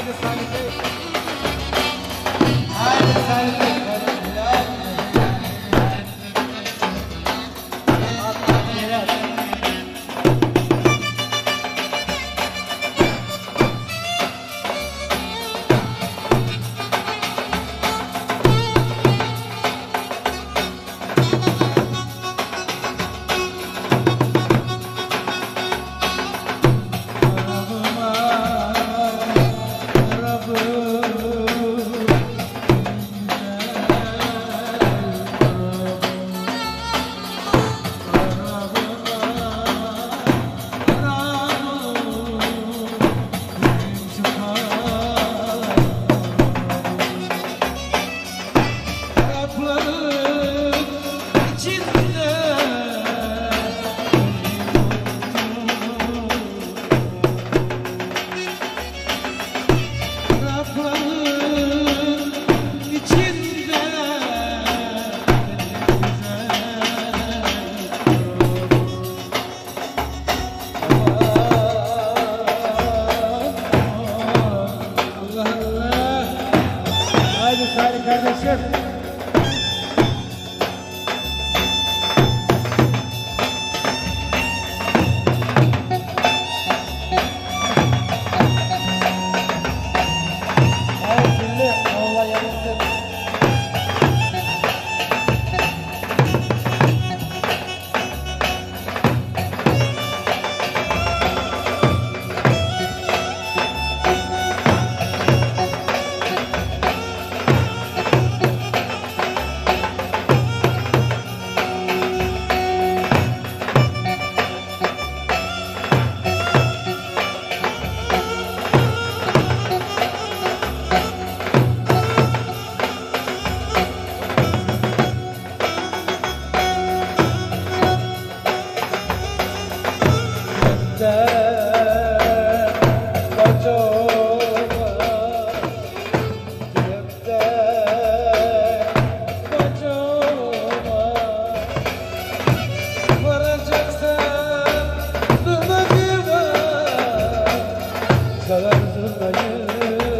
Haydi Salih Bey. Haydi Salih Bey. Haydi Yeah.